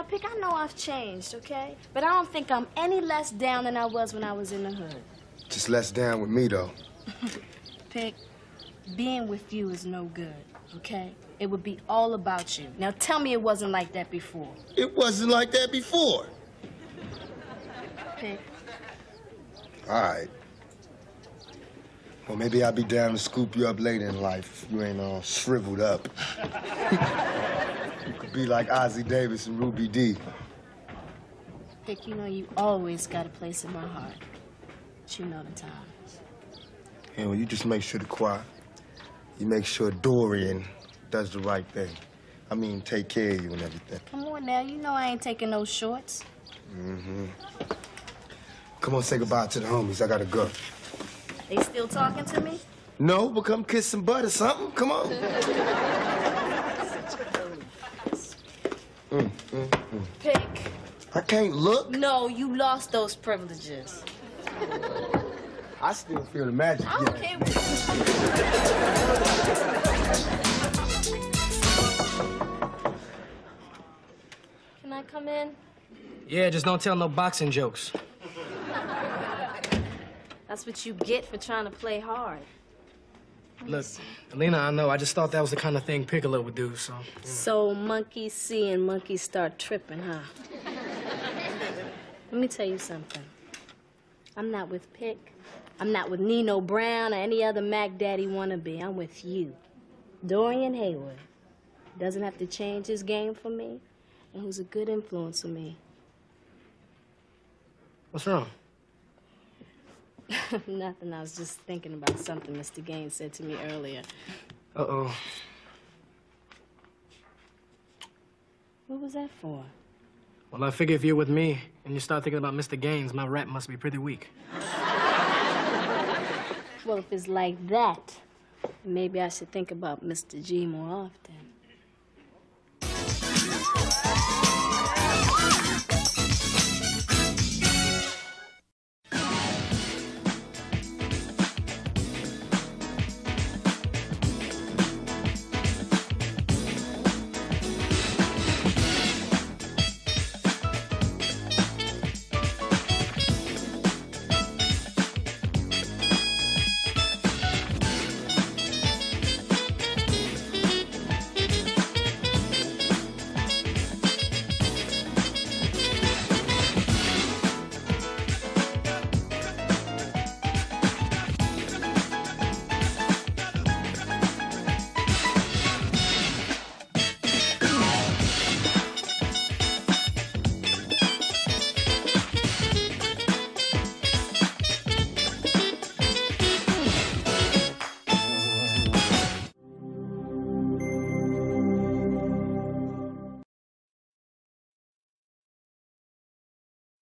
Now, Pick, I know I've changed, okay? But I don't think I'm any less down than I was when I was in the hood. Just less down with me, though. Pick, being with you is no good, okay? It would be all about you. Now, tell me it wasn't like that before. It wasn't like that before. Pick, All right. Well, maybe I'll be down to scoop you up later in life if you ain't all shriveled up. be like Ossie Davis and Ruby Dee. Pick, you know you always got a place in my heart. But you know the times. You know, you just make sure the choir, you make sure Dorian does the right thing. I mean, take care of you and everything. Come on now, you know I ain't taking no shorts. Mm-hmm. Come on, say goodbye to the homies. I gotta go. They still talking to me? No, but come kiss some butt or something. Come on. Mm, mm, mm. Pick. I can't look. No, you lost those privileges. I still feel the magic. I don't yeah. care. Can I come in? Yeah, just don't tell no boxing jokes. That's what you get for trying to play hard. Look, Alina, I know. I just thought that was the kind of thing Piccolo would do, so. So monkeys see and monkeys start tripping, huh? Let me tell you something. I'm not with Pick. I'm not with Nino Brown or any other Mac Daddy wannabe. I'm with you. Dorian Heywood. Doesn't have to change his game for me, and who's a good influence on me. What's wrong? Nothing. I was just thinking about something Mr. Gaines said to me earlier. Uh-oh. What was that for? Well, I figure if you're with me and you start thinking about Mr. Gaines, my rap must be pretty weak. Well, if it's like that, maybe I should think about Mr. G more often.